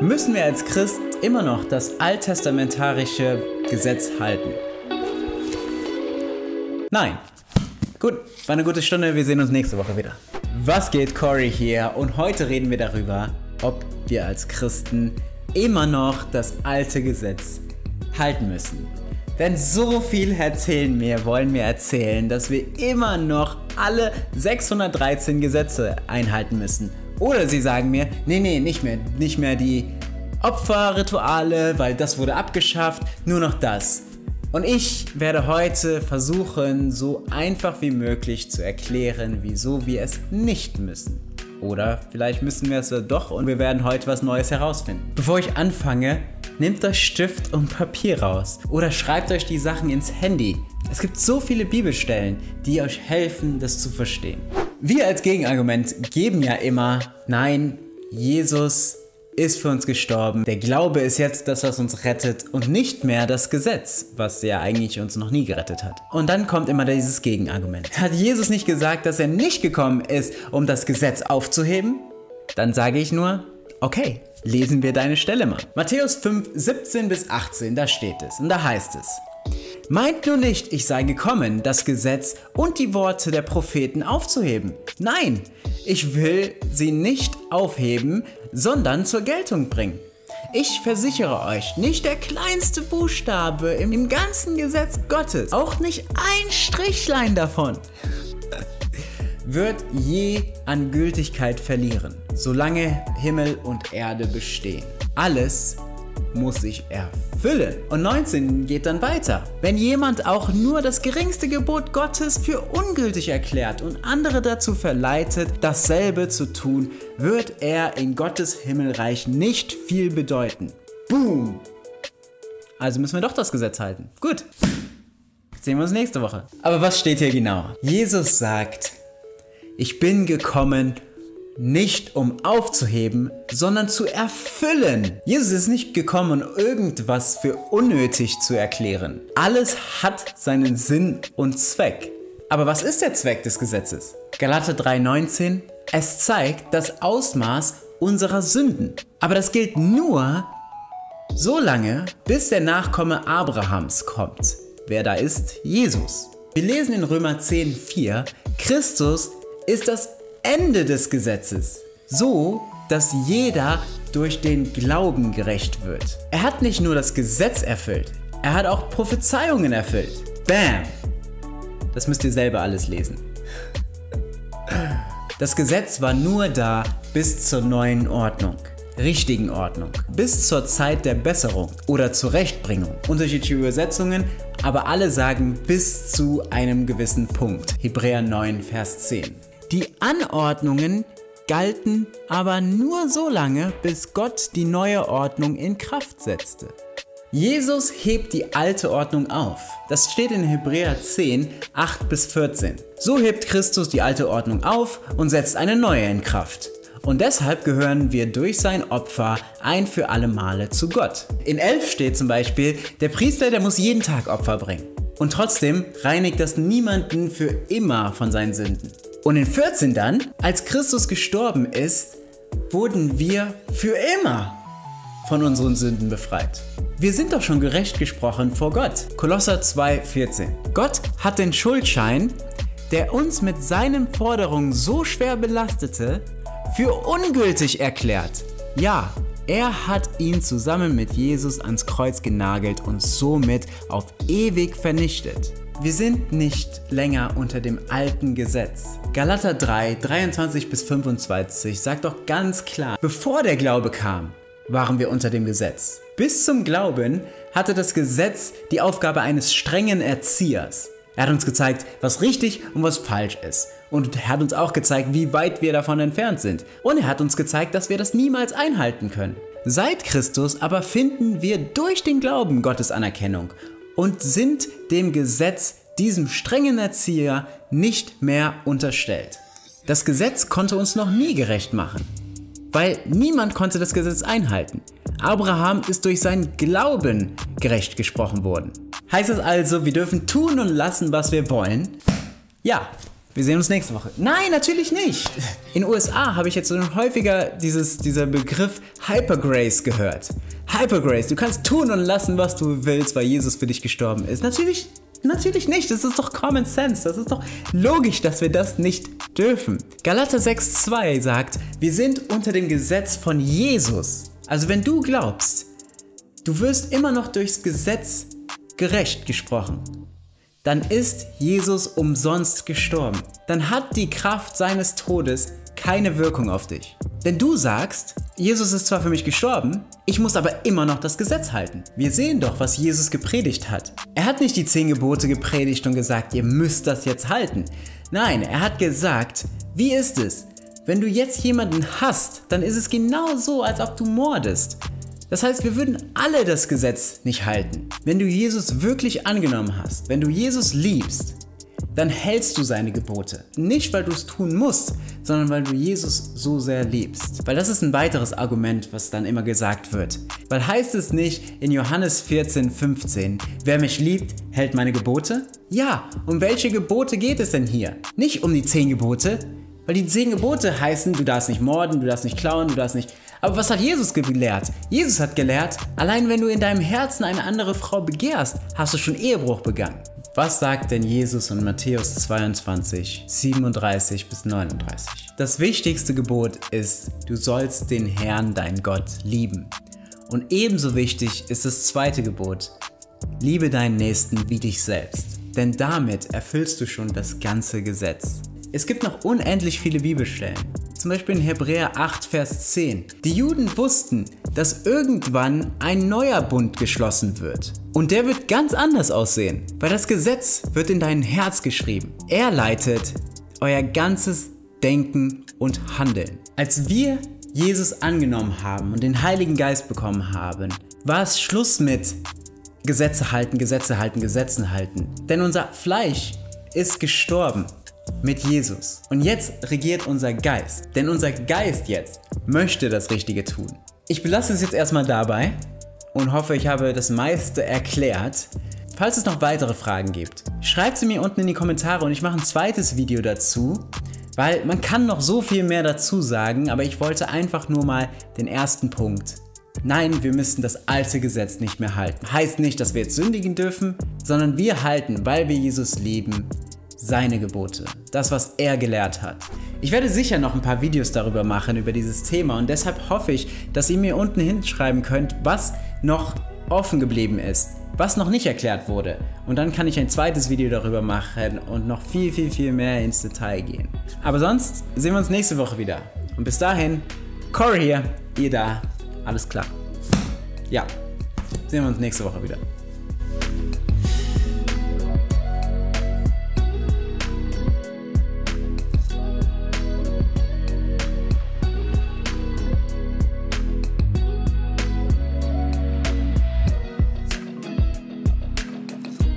Müssen wir als Christ immer noch das alttestamentarische Gesetz halten? Nein. Gut, war eine gute Stunde. Wir sehen uns nächste Woche wieder. Was geht, Cory hier? Und heute reden wir darüber, ob wir als Christen immer noch das alte Gesetz halten müssen. Denn so viel erzählen mir, wollen mir erzählen, dass wir immer noch alle 613 Gesetze einhalten müssen. Oder sie sagen mir, nee, nee, nicht mehr, nicht mehr die Opferrituale, weil das wurde abgeschafft, nur noch das. Und ich werde heute versuchen, so einfach wie möglich zu erklären, wieso wir es nicht müssen. Oder vielleicht müssen wir es doch und wir werden heute was Neues herausfinden. Bevor ich anfange, nehmt euch Stift und Papier raus oder schreibt euch die Sachen ins Handy. Es gibt so viele Bibelstellen, die euch helfen, das zu verstehen. Wir als Gegenargument geben ja immer, nein, Jesus ist für uns gestorben. Der Glaube ist jetzt das, was uns rettet und nicht mehr das Gesetz, was ja eigentlich uns noch nie gerettet hat. Und dann kommt immer dieses Gegenargument. Hat Jesus nicht gesagt, dass er nicht gekommen ist, um das Gesetz aufzuheben? Dann sage ich nur, okay, lesen wir deine Stelle mal. Matthäus 5, 17 bis 18, da steht es und da heißt es. Meint nur nicht, ich sei gekommen, das Gesetz und die Worte der Propheten aufzuheben. Nein, ich will sie nicht aufheben, sondern zur Geltung bringen. Ich versichere euch, nicht der kleinste Buchstabe im ganzen Gesetz Gottes, auch nicht ein Strichlein davon, wird je an Gültigkeit verlieren, solange Himmel und Erde bestehen. Alles muss sich erfüllen. Und 19 geht dann weiter. Wenn jemand auch nur das geringste Gebot Gottes für ungültig erklärt und andere dazu verleitet, dasselbe zu tun, wird er in Gottes Himmelreich nicht viel bedeuten. Boom! Also müssen wir doch das Gesetz halten. Gut. Sehen wir uns nächste Woche. Aber was steht hier genau? Jesus sagt, ich bin gekommen, nicht um aufzuheben, sondern zu erfüllen. Jesus ist nicht gekommen, um irgendwas für unnötig zu erklären. Alles hat seinen Sinn und Zweck. Aber was ist der Zweck des Gesetzes? Galater 3:19. Es zeigt das Ausmaß unserer Sünden. Aber das gilt nur so lange, bis der Nachkomme Abrahams kommt. Wer da ist? Jesus. Wir lesen in Römer 10:4, Christus ist das Ende des Gesetzes, so dass jeder durch den Glauben gerecht wird. Er hat nicht nur das Gesetz erfüllt, er hat auch Prophezeiungen erfüllt. Bam! Das müsst ihr selber alles lesen. Das Gesetz war nur da bis zur neuen Ordnung, richtigen Ordnung, bis zur Zeit der Besserung oder zur Rechtbringung. Unterschiedliche Übersetzungen, aber alle sagen bis zu einem gewissen Punkt. Hebräer 9, Vers 10. Die Anordnungen galten aber nur so lange, bis Gott die neue Ordnung in Kraft setzte. Jesus hebt die alte Ordnung auf. Das steht in Hebräer 10, 8 bis 14. So hebt Christus die alte Ordnung auf und setzt eine neue in Kraft. Und deshalb gehören wir durch sein Opfer ein für alle Male zu Gott. In 11 steht zum Beispiel, der Priester, der muss jeden Tag Opfer bringen. Und trotzdem reinigt das niemanden für immer von seinen Sünden. Und in 14 dann, als Christus gestorben ist, wurden wir für immer von unseren Sünden befreit. Wir sind doch schon gerecht gesprochen vor Gott. Kolosser 2,14. Gott hat den Schuldschein, der uns mit seinen Forderungen so schwer belastete, für ungültig erklärt. Ja, er hat ihn zusammen mit Jesus ans Kreuz genagelt und somit auf ewig vernichtet. Wir sind nicht länger unter dem alten Gesetz. Galater 3, 23 bis 25 sagt doch ganz klar, bevor der Glaube kam, waren wir unter dem Gesetz. Bis zum Glauben hatte das Gesetz die Aufgabe eines strengen Erziehers. Er hat uns gezeigt, was richtig und was falsch ist. Und er hat uns auch gezeigt, wie weit wir davon entfernt sind. Und er hat uns gezeigt, dass wir das niemals einhalten können. Seit Christus aber finden wir durch den Glauben Gottes Anerkennung und sind dem Gesetz, diesem strengen Erzieher, nicht mehr unterstellt. Das Gesetz konnte uns noch nie gerecht machen, weil niemand konnte das Gesetz einhalten. Abraham ist durch seinen Glauben gerecht gesprochen worden. Heißt es also, wir dürfen tun und lassen, was wir wollen? Ja, Wir sehen uns nächste Woche. Nein, natürlich nicht. In den USA habe ich jetzt so häufiger dieses, dieser Begriff Hypergrace gehört. Hypergrace, du kannst tun und lassen, was du willst, weil Jesus für dich gestorben ist. Natürlich, natürlich nicht. Das ist doch Common Sense. Das ist doch logisch, dass wir das nicht dürfen. Galater 6,2 sagt, wir sind unter dem Gesetz von Jesus. Also wenn du glaubst, du wirst immer noch durchs Gesetz gerecht gesprochen dann ist Jesus umsonst gestorben. Dann hat die Kraft seines Todes keine Wirkung auf dich. Denn du sagst, Jesus ist zwar für mich gestorben, ich muss aber immer noch das Gesetz halten. Wir sehen doch, was Jesus gepredigt hat. Er hat nicht die zehn Gebote gepredigt und gesagt, ihr müsst das jetzt halten. Nein, er hat gesagt, wie ist es? Wenn du jetzt jemanden hast, dann ist es genau so, als ob du mordest. Das heißt, wir würden alle das Gesetz nicht halten. Wenn du Jesus wirklich angenommen hast, wenn du Jesus liebst, dann hältst du seine Gebote. Nicht, weil du es tun musst, sondern weil du Jesus so sehr liebst. Weil das ist ein weiteres Argument, was dann immer gesagt wird. Weil heißt es nicht in Johannes 14, 15, wer mich liebt, hält meine Gebote? Ja, um welche Gebote geht es denn hier? Nicht um die zehn Gebote, weil die zehn Gebote heißen, du darfst nicht morden, du darfst nicht klauen, du darfst nicht aber was hat Jesus gelehrt? Jesus hat gelehrt, allein wenn du in deinem Herzen eine andere Frau begehrst, hast du schon Ehebruch begangen. Was sagt denn Jesus in Matthäus 22, 37 bis 39? Das wichtigste Gebot ist, du sollst den Herrn, dein Gott, lieben. Und ebenso wichtig ist das zweite Gebot, liebe deinen Nächsten wie dich selbst. Denn damit erfüllst du schon das ganze Gesetz. Es gibt noch unendlich viele Bibelstellen. Zum Beispiel in Hebräer 8, Vers 10. Die Juden wussten, dass irgendwann ein neuer Bund geschlossen wird. Und der wird ganz anders aussehen, weil das Gesetz wird in dein Herz geschrieben. Er leitet euer ganzes Denken und Handeln. Als wir Jesus angenommen haben und den Heiligen Geist bekommen haben, war es Schluss mit Gesetze halten, Gesetze halten, Gesetzen halten. Denn unser Fleisch ist gestorben mit Jesus. Und jetzt regiert unser Geist. Denn unser Geist jetzt möchte das Richtige tun. Ich belasse es jetzt erstmal dabei und hoffe, ich habe das meiste erklärt. Falls es noch weitere Fragen gibt, schreibt sie mir unten in die Kommentare und ich mache ein zweites Video dazu, weil man kann noch so viel mehr dazu sagen, aber ich wollte einfach nur mal den ersten Punkt. Nein, wir müssen das alte Gesetz nicht mehr halten. Heißt nicht, dass wir jetzt sündigen dürfen, sondern wir halten, weil wir Jesus lieben, seine Gebote, das, was er gelehrt hat. Ich werde sicher noch ein paar Videos darüber machen, über dieses Thema und deshalb hoffe ich, dass ihr mir unten hinschreiben könnt, was noch offen geblieben ist, was noch nicht erklärt wurde. Und dann kann ich ein zweites Video darüber machen und noch viel, viel, viel mehr ins Detail gehen. Aber sonst sehen wir uns nächste Woche wieder. Und bis dahin, Corey hier, ihr da, alles klar. Ja, sehen wir uns nächste Woche wieder.